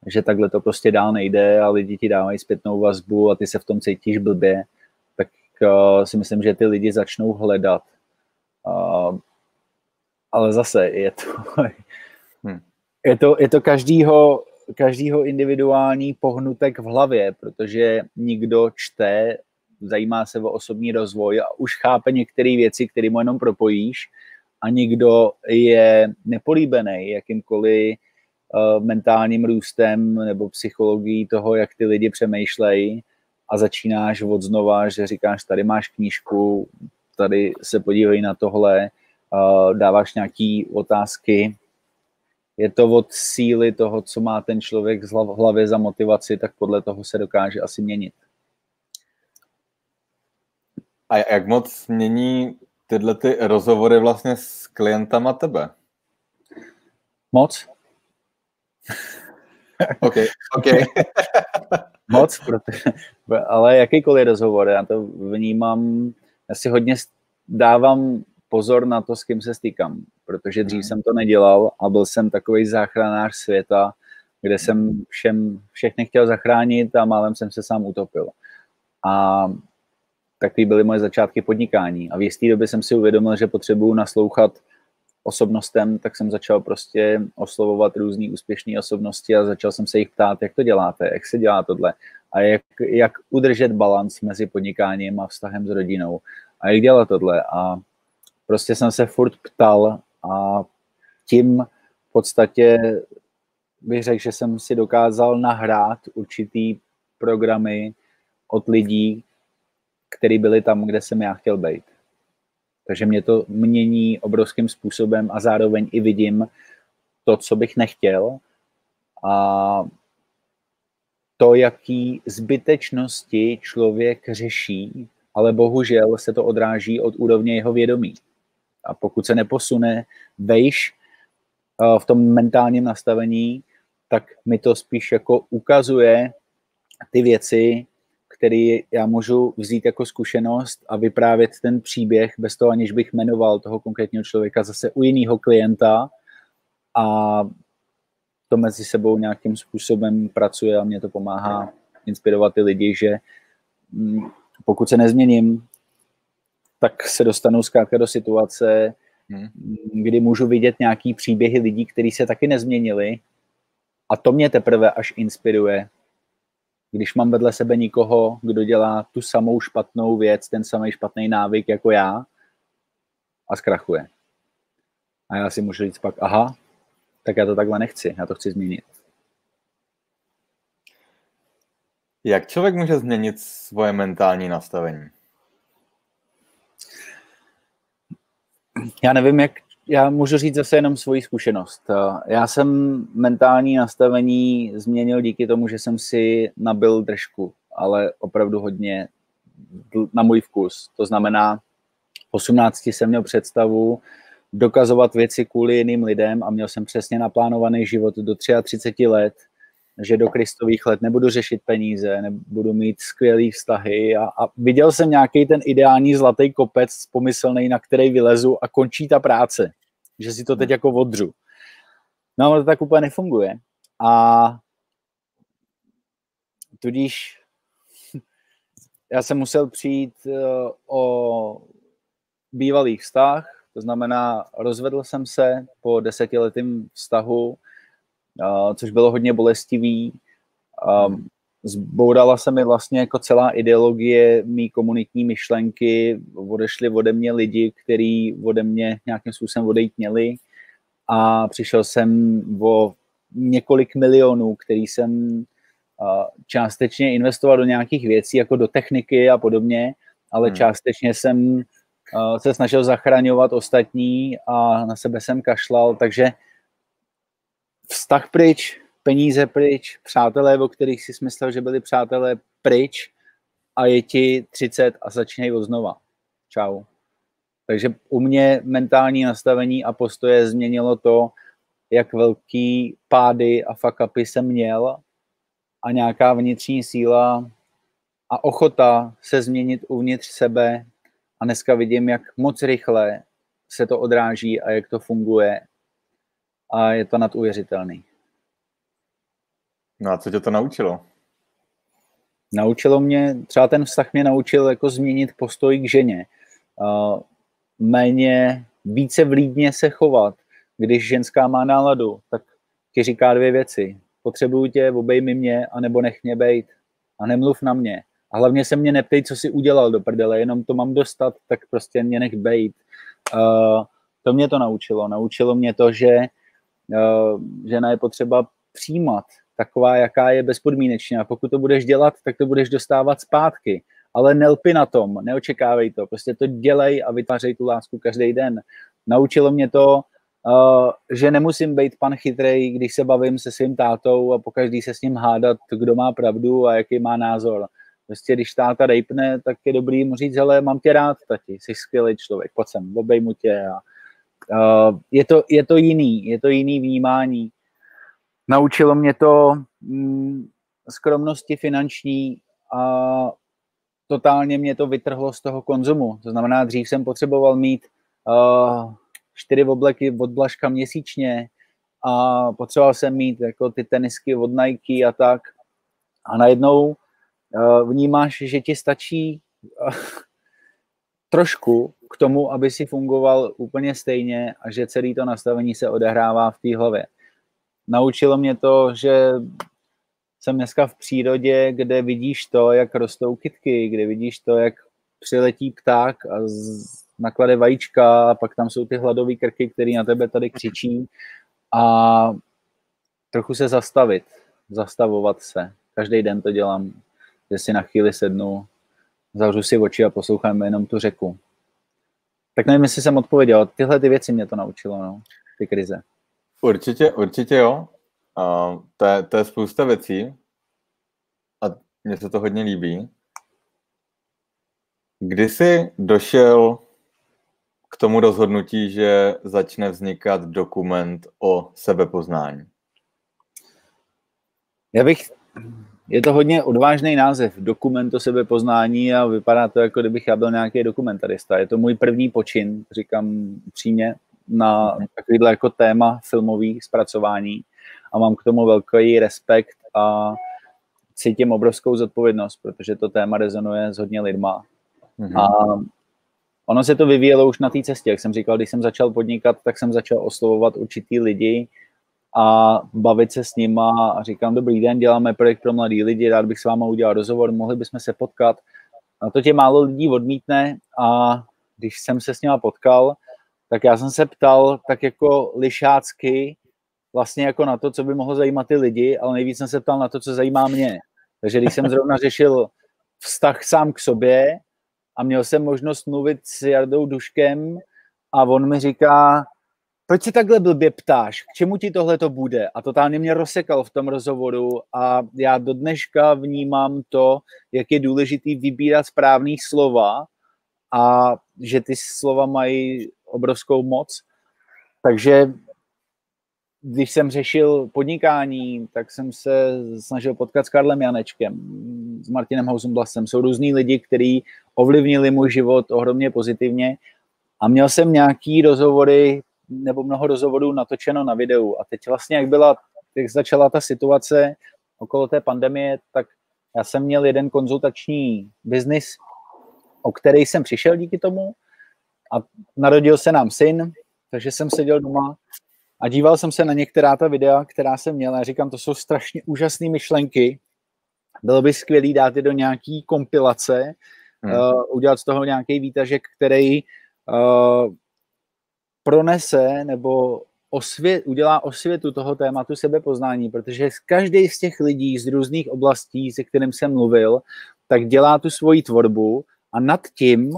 že takhle to prostě dál nejde a lidi ti dávají zpětnou vazbu a ty se v tom cítíš blbě, si myslím, že ty lidi začnou hledat. Uh, ale zase je to, hmm. je to, je to každýho, každýho individuální pohnutek v hlavě, protože nikdo čte, zajímá se o osobní rozvoj a už chápe některé věci, které mu jenom propojíš a nikdo je nepolíbený jakýmkoliv uh, mentálním růstem nebo psychologií toho, jak ty lidi přemýšlejí a začínáš od znova, že říkáš, tady máš knížku, tady se podívej na tohle, dáváš nějaké otázky. Je to od síly toho, co má ten člověk v hlavě za motivaci, tak podle toho se dokáže asi měnit. A jak moc mění tyhle ty rozhovory vlastně s klientama tebe? Moc. OK, OK. Moc, protože, ale jakýkoliv rozhovor, já to vnímám, já si hodně dávám pozor na to, s kým se stýkám, protože dřív hmm. jsem to nedělal a byl jsem takový záchranář světa, kde jsem všem, všechny chtěl zachránit a málem jsem se sám utopil. A takový byly moje začátky podnikání. A v jisté době jsem si uvědomil, že potřebuju naslouchat osobnostem, tak jsem začal prostě oslovovat různé úspěšné osobnosti a začal jsem se jich ptát, jak to děláte, jak se dělá tohle a jak, jak udržet balans mezi podnikáním a vztahem s rodinou a jak dělat tohle. A prostě jsem se furt ptal a tím v podstatě bych řekl, že jsem si dokázal nahrát určitý programy od lidí, kteří byli tam, kde jsem já chtěl být. Takže mě to mění obrovským způsobem a zároveň i vidím to, co bych nechtěl a to, jaký zbytečnosti člověk řeší, ale bohužel se to odráží od úrovně jeho vědomí. A pokud se neposune vejš eh, v tom mentálním nastavení, tak mi to spíš jako ukazuje ty věci, který já můžu vzít jako zkušenost a vyprávět ten příběh bez toho, aniž bych jmenoval toho konkrétního člověka zase u jiného klienta. A to mezi sebou nějakým způsobem pracuje a mě to pomáhá inspirovat ty lidi, že mm, pokud se nezměním, tak se dostanu zkrátka do situace, hmm. kdy můžu vidět nějaký příběhy lidí, kteří se taky nezměnili. A to mě teprve až inspiruje když mám vedle sebe nikoho, kdo dělá tu samou špatnou věc, ten samý špatný návyk jako já a zkrachuje. A já si můžu říct pak, aha, tak já to takhle nechci, já to chci změnit. Jak člověk může změnit svoje mentální nastavení? Já nevím, jak já můžu říct zase jenom svoji zkušenost. Já jsem mentální nastavení změnil díky tomu, že jsem si nabil držku, ale opravdu hodně na můj vkus. To znamená, v 18 jsem měl představu dokazovat věci kvůli jiným lidem a měl jsem přesně naplánovaný život do 33 let, že do kristových let nebudu řešit peníze, nebudu mít skvělé vztahy a, a viděl jsem nějaký ten ideální zlatý kopec pomyslný, na který vylezu a končí ta práce, že si to teď jako odřu. No ale to tak úplně nefunguje. A tudíž já jsem musel přijít eh, o bývalý vztah, to znamená, rozvedl jsem se po desetiletém vztahu, což bylo hodně bolestivý. Um, zbourala se mi vlastně jako celá ideologie mý komunitní myšlenky, odešli ode mě lidi, kteří ode mě nějakým způsobem odejít měli a přišel jsem o několik milionů, který jsem částečně investoval do nějakých věcí, jako do techniky a podobně, ale hmm. částečně jsem se snažil zachraňovat ostatní a na sebe jsem kašlal, takže vztah pryč, peníze pryč, přátelé, o kterých si myslel, že byli přátelé pryč a je ti 30 a začínají od znova. Čau. Takže u mě mentální nastavení a postoje změnilo to, jak velký pády a fuck upy jsem měl a nějaká vnitřní síla a ochota se změnit uvnitř sebe a dneska vidím, jak moc rychle se to odráží a jak to funguje a je to naduvěřitelný. No a co tě to naučilo? Naučilo mě, třeba ten vztah mě naučil jako změnit postoj k ženě. Méně, více vlídně se chovat. Když ženská má náladu, tak ti říká dvě věci. Potřebuju tě, obejmi mě, anebo nech mě bejt. A nemluv na mě. A hlavně se mě neptej, co jsi udělal do prdele, jenom to mám dostat, tak prostě mě nech bejt. Uh, to mě to naučilo. Naučilo mě to, že žena je potřeba přijímat taková, jaká je bezpodmínečně. A pokud to budeš dělat, tak to budeš dostávat zpátky. Ale nelpi na tom, neočekávej to. Prostě to dělej a vytvářej tu lásku každý den. Naučilo mě to, uh, že nemusím být pan chytrej, když se bavím se svým tátou a pokaždý se s ním hádat, kdo má pravdu a jaký má názor. Prostě když táta rejpne, tak je dobrý mu říct, hele, mám tě rád, tati, jsi skvělý člověk, pojď sem, obejmu tě. A, je, to, je to jiný, je to jiný vnímání. Naučilo mě to mm, skromnosti finanční a totálně mě to vytrhlo z toho konzumu. To znamená, dřív jsem potřeboval mít uh, čtyři obleky od Blažka měsíčně a potřeboval jsem mít jako ty tenisky od Nike a tak. A najednou uh, vnímáš, že ti stačí uh, trošku k tomu, aby si fungoval úplně stejně a že celé to nastavení se odehrává v té hlavě. Naučilo mě to, že jsem dneska v přírodě, kde vidíš to, jak rostou kytky, kde vidíš to, jak přiletí pták a z, naklade vajíčka a pak tam jsou ty hladové krky, které na tebe tady křičí a trochu se zastavit, zastavovat se. Každý den to dělám, že si na chvíli sednu, zavřu si oči a poslouchám jenom tu řeku. Tak nevím, jestli jsem odpověděl. Tyhle ty věci mě to naučilo, no, ty krize. Určitě, určitě jo. Uh, to, je, to je spousta věcí a mně se to hodně líbí. Kdy jsi došel k tomu rozhodnutí, že začne vznikat dokument o sebepoznání? Já bych, je to hodně odvážný název, dokument o sebepoznání a vypadá to, jako kdybych já byl nějaký dokumentarista. Je to můj první počin, říkám přímě, na takovýhle jako téma filmový zpracování a mám k tomu velký respekt a cítím obrovskou zodpovědnost, protože to téma rezonuje s hodně lidma. Mm-hmm. A ono se to vyvíjelo už na té cestě, jak jsem říkal, když jsem začal podnikat, tak jsem začal oslovovat určitý lidi a bavit se s nima a říkám, dobrý den, děláme projekt pro mladý lidi, rád bych s váma udělal rozhovor, mohli bychom se potkat. A to tě málo lidí odmítne a když jsem se s nima potkal, tak já jsem se ptal tak jako lišácky vlastně jako na to, co by mohlo zajímat ty lidi, ale nejvíc jsem se ptal na to, co zajímá mě. Takže když jsem zrovna řešil vztah sám k sobě a měl jsem možnost mluvit s Jardou Duškem a on mi říká, proč se takhle blbě ptáš, k čemu ti tohle to bude? A totálně mě rozsekal v tom rozhovoru a já do dneška vnímám to, jak je důležitý vybírat správný slova a že ty slova mají obrovskou moc. Takže když jsem řešil podnikání, tak jsem se snažil potkat s Karlem Janečkem, s Martinem Hausenblasem. Jsou různí lidi, kteří ovlivnili můj život ohromně pozitivně a měl jsem nějaký rozhovory nebo mnoho rozhovorů natočeno na videu. A teď vlastně, jak byla, jak začala ta situace okolo té pandemie, tak já jsem měl jeden konzultační biznis, o který jsem přišel díky tomu a narodil se nám syn, takže jsem seděl doma a díval jsem se na některá ta videa, která jsem měl a říkám, to jsou strašně úžasné myšlenky, bylo by skvělé dát je do nějaký kompilace, hmm. uh, udělat z toho nějaký výtažek, který uh, pronese nebo osvět, udělá osvětu toho tématu sebepoznání, protože každý z těch lidí z různých oblastí, se kterým jsem mluvil, tak dělá tu svoji tvorbu a nad tím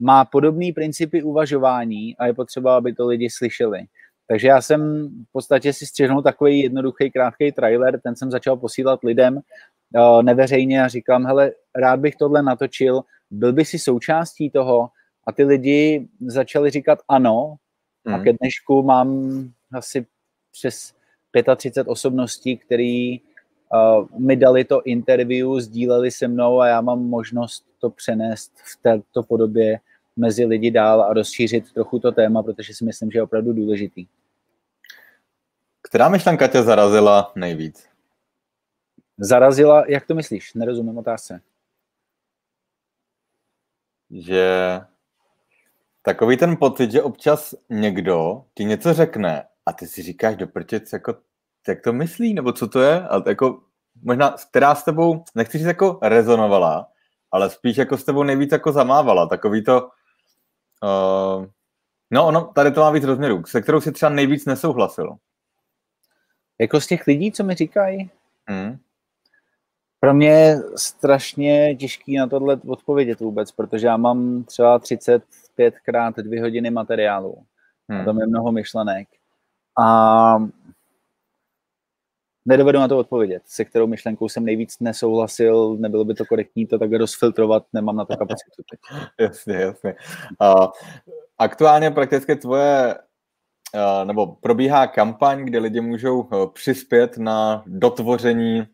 má podobné principy uvažování a je potřeba, aby to lidi slyšeli. Takže já jsem v podstatě si střihnul takový jednoduchý, krátký trailer, ten jsem začal posílat lidem uh, neveřejně a říkám, hele, rád bych tohle natočil, byl by si součástí toho a ty lidi začali říkat ano, Mm. A ke dnešku mám asi přes 35 osobností, který uh, mi dali to interview, sdíleli se mnou a já mám možnost to přenést v této podobě mezi lidi dál a rozšířit trochu to téma, protože si myslím, že je opravdu důležitý. Která myšlenka tě zarazila nejvíc? Zarazila, jak to myslíš? Nerozumím otázce. Že Takový ten pocit, že občas někdo ti něco řekne a ty si říkáš do prčec, jako, jak to myslí, nebo co to je? A jako, možná, která s tebou, nechci říct jako rezonovala, ale spíš jako s tebou nejvíc jako zamávala. Takový to, uh, no ono, tady to má víc rozměrů, se kterou si třeba nejvíc nesouhlasil. Jako z těch lidí, co mi říkají? Hmm. Pro mě je strašně těžký na tohle odpovědět vůbec, protože já mám třeba 35 krát dvě hodiny materiálu. Hmm. A tam je mnoho myšlenek. A nedovedu na to odpovědět, se kterou myšlenkou jsem nejvíc nesouhlasil, nebylo by to korektní to tak rozfiltrovat, nemám na to kapacitu. jasně, jasně. Uh, aktuálně prakticky tvoje uh, nebo probíhá kampaň, kde lidi můžou uh, přispět na dotvoření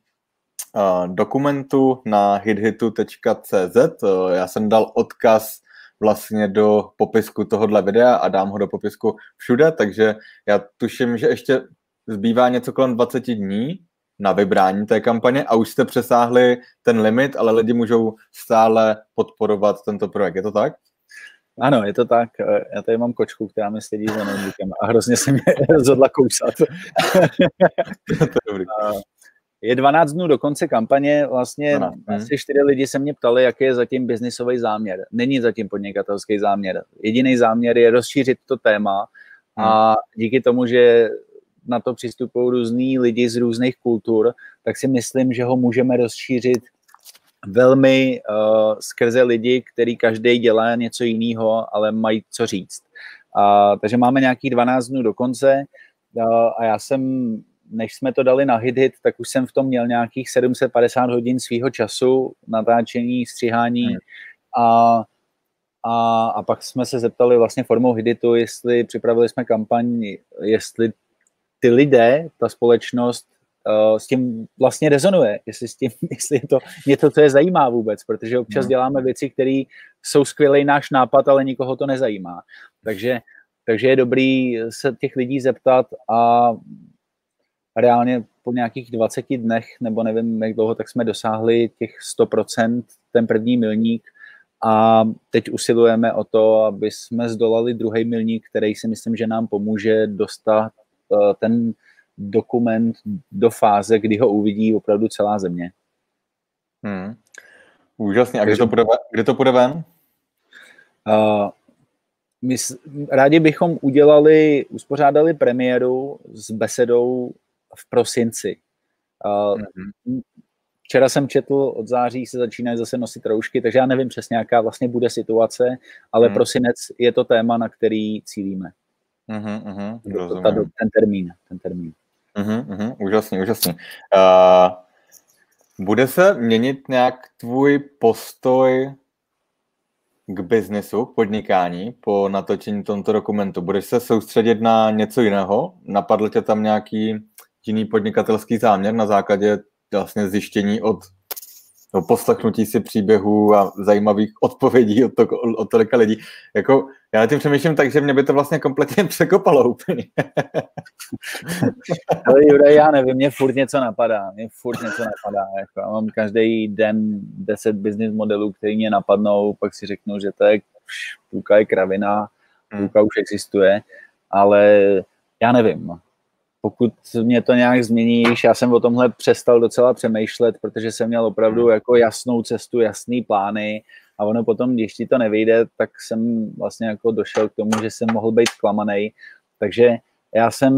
dokumentu na hithitu.cz. Já jsem dal odkaz vlastně do popisku tohohle videa a dám ho do popisku všude, takže já tuším, že ještě zbývá něco kolem 20 dní na vybrání té kampaně a už jste přesáhli ten limit, ale lidi můžou stále podporovat tento projekt. Je to tak? Ano, je to tak. Já tady mám kočku, která mi sedí za notebookem a hrozně se mě rozhodla kousat. to je dobrý. Je 12 dnů do konce kampaně, vlastně ano. asi čtyři lidi se mě ptali, jaký je zatím biznisový záměr. Není zatím podnikatelský záměr. Jediný záměr je rozšířit to téma a hmm. díky tomu, že na to přistupují různí lidi z různých kultur, tak si myslím, že ho můžeme rozšířit velmi uh, skrze lidi, který každý dělá něco jiného, ale mají co říct. Uh, takže máme nějakých 12 dnů do konce uh, a já jsem než jsme to dali na hit hit, tak už jsem v tom měl nějakých 750 hodin svého času, natáčení, stříhání hmm. a, a, a pak jsme se zeptali vlastně formou hiditu, jestli připravili jsme kampaň, jestli ty lidé, ta společnost uh, s tím vlastně rezonuje, jestli, s tím, jestli je to něco, co je zajímá vůbec, protože občas hmm. děláme věci, které jsou skvělý náš nápad, ale nikoho to nezajímá. Takže, takže je dobrý se těch lidí zeptat a reálně po nějakých 20 dnech, nebo nevím jak dlouho, tak jsme dosáhli těch 100%, ten první milník a teď usilujeme o to, aby jsme zdolali druhý milník, který si myslím, že nám pomůže dostat eh, ten dokument do fáze, kdy ho uvidí opravdu celá země. Hmm. Úžasně. A kde to půjde, kde to půjde ven? Uh, my rádi bychom udělali, uspořádali premiéru s besedou v prosinci. Mm-hmm. Včera jsem četl, od září se začínají zase nosit roušky, takže já nevím přesně, jaká vlastně bude situace, ale mm. prosinec je to téma, na který cílíme. Mm-hmm, mm-hmm, to, ta, ten termín. Ten termín. Mm-hmm, mm-hmm, úžasný, úžasný. Uh, bude se měnit nějak tvůj postoj k biznesu, k podnikání po natočení tomto dokumentu? Budeš se soustředit na něco jiného? Napadl tě tam nějaký jiný podnikatelský záměr na základě vlastně zjištění od no, poslechnutí si příběhů a zajímavých odpovědí od, to, od tolika lidí. Jako, já tím přemýšlím tak, že mě by to vlastně kompletně překopalo úplně. Ale Jure, já nevím, mě furt něco napadá. Mě furt něco napadá. Jako, já mám každý den 10 business modelů, který mě napadnou, pak si řeknu, že to je půlka je kravina, hmm. půlka už existuje, ale já nevím pokud mě to nějak změní, já jsem o tomhle přestal docela přemýšlet, protože jsem měl opravdu hmm. jako jasnou cestu, jasný plány a ono potom, když ti to nevyjde, tak jsem vlastně jako došel k tomu, že jsem mohl být zklamaný. Takže já jsem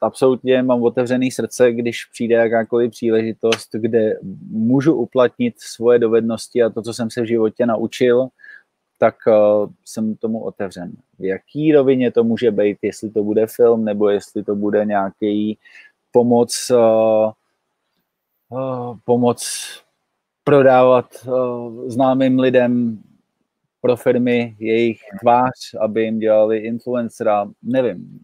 absolutně mám otevřený srdce, když přijde jakákoliv příležitost, kde můžu uplatnit svoje dovednosti a to, co jsem se v životě naučil, tak uh, jsem tomu otevřen. V jaký rovině to může být, jestli to bude film, nebo jestli to bude nějaký pomoc, uh, uh, pomoc prodávat uh, známým lidem pro firmy jejich tvář, aby jim dělali influencera, nevím.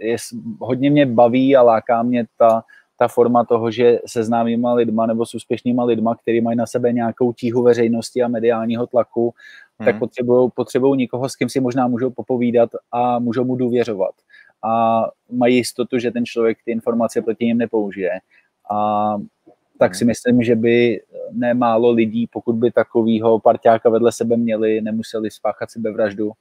Je, hodně mě baví a láká mě ta, ta forma toho, že se známýma lidma nebo s úspěšnýma lidma, kteří mají na sebe nějakou tíhu veřejnosti a mediálního tlaku, hmm. tak potřebují potřebují někoho, s kým si možná můžou popovídat a můžou mu důvěřovat. A mají jistotu, že ten člověk ty informace proti ním nepoužije. A tak si hmm. myslím, že by nemálo lidí, pokud by takového parťáka vedle sebe měli, nemuseli spáchat sebevraždu,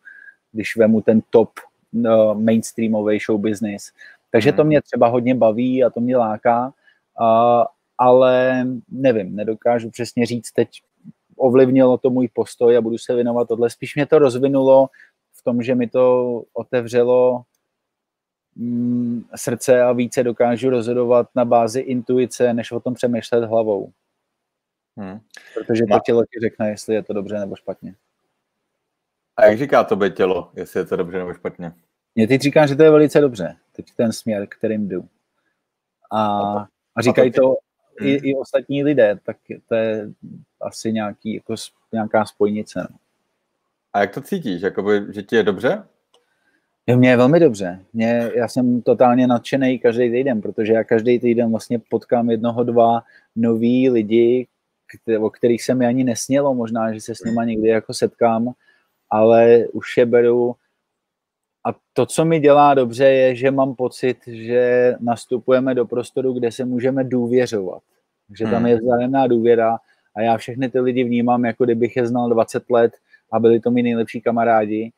když vemu ten top uh, mainstreamový show business. Takže to hmm. mě třeba hodně baví a to mě láká, ale nevím, nedokážu přesně říct teď, ovlivnilo to můj postoj a budu se věnovat tohle. Spíš mě to rozvinulo v tom, že mi to otevřelo mm, srdce a více dokážu rozhodovat na bázi intuice, než o tom přemýšlet hlavou. Hmm. Protože to tělo ti řekne, jestli je to dobře nebo špatně. A jak říká to by tělo, jestli je to dobře nebo špatně? Mě teď říká, že to je velice dobře. Teď ten směr, kterým jdu. A, a říkají to i, i ostatní lidé, tak to je asi nějaký, jako, nějaká spojnice. No. A jak to cítíš? Jakoby, že ti je dobře? Jo, mě je velmi dobře. Mě, já jsem totálně nadšený každý týden, protože já každý týden vlastně potkám jednoho, dva nový lidi, o kterých jsem mi ani nesnělo, možná, že se s nima někdy jako setkám, ale už je beru a to, co mi dělá dobře, je, že mám pocit, že nastupujeme do prostoru, kde se můžeme důvěřovat. Že tam hmm. je vzájemná důvěra a já všechny ty lidi vnímám, jako kdybych je znal 20 let a byli to mi nejlepší kamarádi.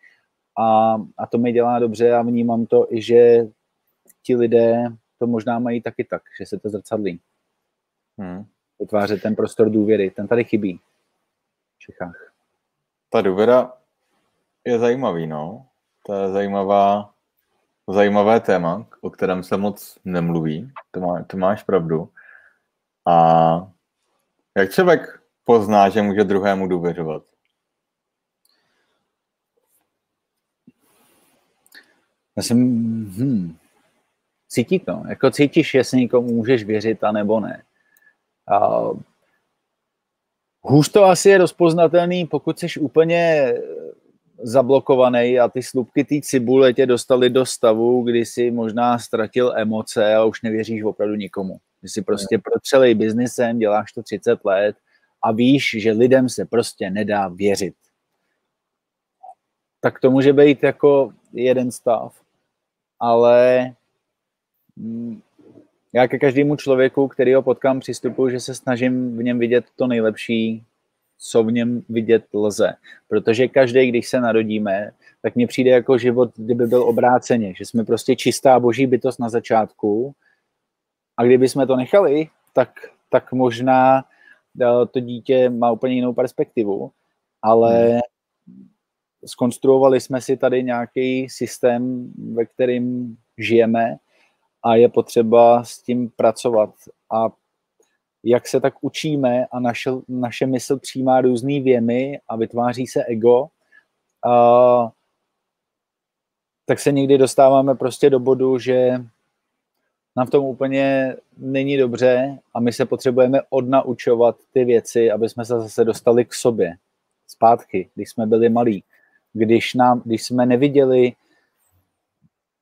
A, a to mi dělá dobře a vnímám to i, že ti lidé to možná mají taky tak, že se to zrcadlí. Hmm. Vytvářet ten prostor důvěry, ten tady chybí v Čechách. Ta důvěra je zajímavý, no. To je zajímavá, zajímavé téma, o kterém se moc nemluví. To, má, to máš pravdu. A jak člověk pozná, že může druhému důvěřovat? Já jsem, hmm, cítí to. Jako cítíš, jestli někomu můžeš věřit, a nebo ne. A hůř to asi je rozpoznatelný, pokud jsi úplně zablokovaný a ty slupky té cibule tě dostaly do stavu, kdy si možná ztratil emoce a už nevěříš opravdu nikomu. Že jsi prostě protřelej biznesem, děláš to 30 let a víš, že lidem se prostě nedá věřit. Tak to může být jako jeden stav. Ale mm, já ke každému člověku, který ho potkám, přistupuji, že se snažím v něm vidět to nejlepší, co v něm vidět lze. Protože každý, když se narodíme, tak mně přijde jako život, kdyby byl obráceně, že jsme prostě čistá boží bytost na začátku, A kdyby jsme to nechali, tak, tak možná eh, to dítě má úplně jinou perspektivu, ale skonstruovali jsme si tady nějaký systém, ve kterým žijeme a je potřeba s tím pracovat. A jak se tak učíme a naše, naše mysl přijímá různý věmy a vytváří se ego, a, tak se někdy dostáváme prostě do bodu, že nám v tom úplně není dobře a my se potřebujeme odnaučovat ty věci, aby jsme se zase dostali k sobě. Zpátky, když jsme byli malí. Když, nám, když jsme neviděli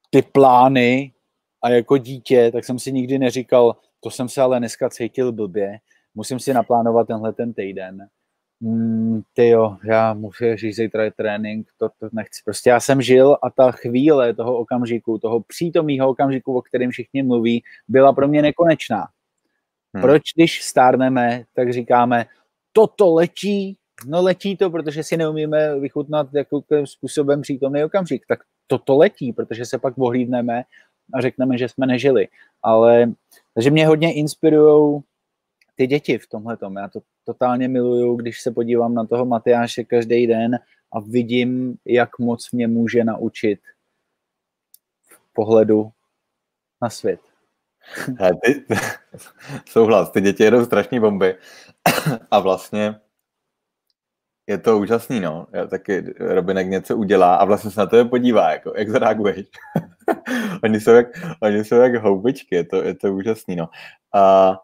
ty plány a jako dítě, tak jsem si nikdy neříkal, to jsem se ale dneska cítil blbě, musím si naplánovat tenhle ten týden. Mm, ty jo, já musím říct, zítra je trénink, to, to nechci. Prostě já jsem žil a ta chvíle toho okamžiku, toho přítomného okamžiku, o kterém všichni mluví, byla pro mě nekonečná. Hmm. Proč, když stárneme, tak říkáme, toto letí, no letí to, protože si neumíme vychutnat jakým způsobem přítomný okamžik. Tak toto letí, protože se pak ohlídneme a řekneme, že jsme nežili. Ale takže mě hodně inspirují ty děti v tomhle tom. Já to totálně miluju, když se podívám na toho Matyáše každý den a vidím, jak moc mě může naučit v pohledu na svět. Ty, souhlas, ty děti jedou strašní bomby a vlastně je to úžasný, no. Já taky Robinek něco udělá a vlastně se na to podívá, jako, jak zareaguješ. oni, jsou jak, oni jsou jak houbičky, je to, je to úžasný, no. A,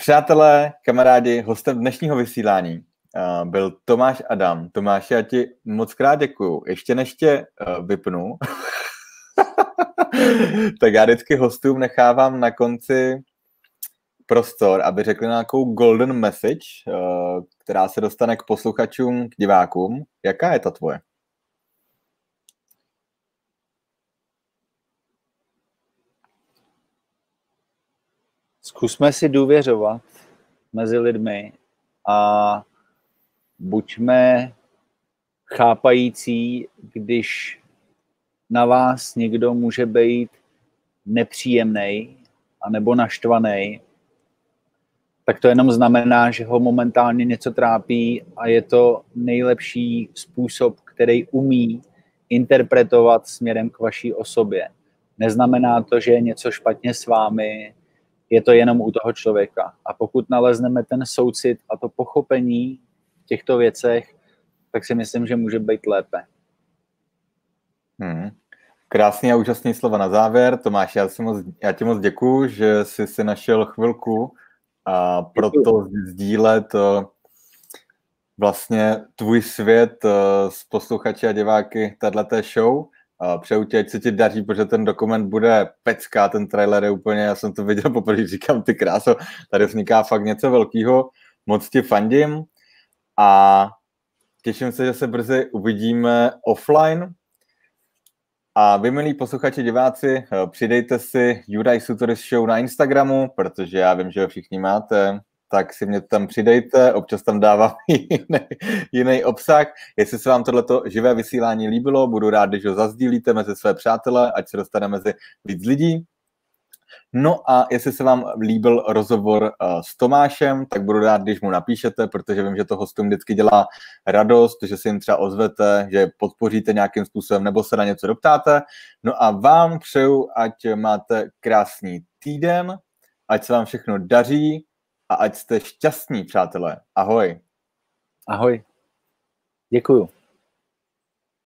přátelé, kamarádi, hostem dnešního vysílání a, byl Tomáš Adam. Tomáš, já ti moc krát děkuju. Ještě než tě uh, vypnu, tak já vždycky hostům nechávám na konci prostor, aby řekli nějakou golden message, uh, která se dostane k posluchačům, k divákům. Jaká je ta tvoje? Zkusme si důvěřovat mezi lidmi a buďme chápající, když na vás někdo může být nepříjemný anebo naštvaný, tak to jenom znamená, že ho momentálně něco trápí a je to nejlepší způsob, který umí interpretovat směrem k vaší osobě. Neznamená to, že je něco špatně s vámi, je to jenom u toho člověka. A pokud nalezneme ten soucit a to pochopení v těchto věcech, tak si myslím, že může být lépe. Hmm. Krásný a úžasný slova na závěr. Tomáš, já, si moc, já ti moc děkuju, že jsi si našel chvilku a proto sdílet eh, vlastně tvůj svět eh, s posluchači a diváky této show. Přeju ti, ať se ti daří, protože ten dokument bude pecká, ten trailer je úplně, já jsem to viděl poprvé, říkám, ty kráso, tady vzniká fakt něco velkého, moc ti fandím a těším se, že se brzy uvidíme offline, a vy, milí posluchači, diváci, přidejte si Juraj Sutoris Show na Instagramu, protože já vím, že ho všichni máte, tak si mě tam přidejte, občas tam dávám jiný, obsah. Jestli se vám tohleto živé vysílání líbilo, budu rád, když ho zazdílíte mezi své přátele, ať se dostane mezi víc lidí. No a jestli se vám líbil rozhovor uh, s Tomášem, tak budu rád, když mu napíšete, protože vím, že to hostům vždycky dělá radost, že si jim třeba ozvete, že podpoříte nějakým způsobem nebo se na něco doptáte. No a vám přeju, ať máte krásný týden, ať se vám všechno daří a ať jste šťastní, přátelé. Ahoj. Ahoj. Děkuju.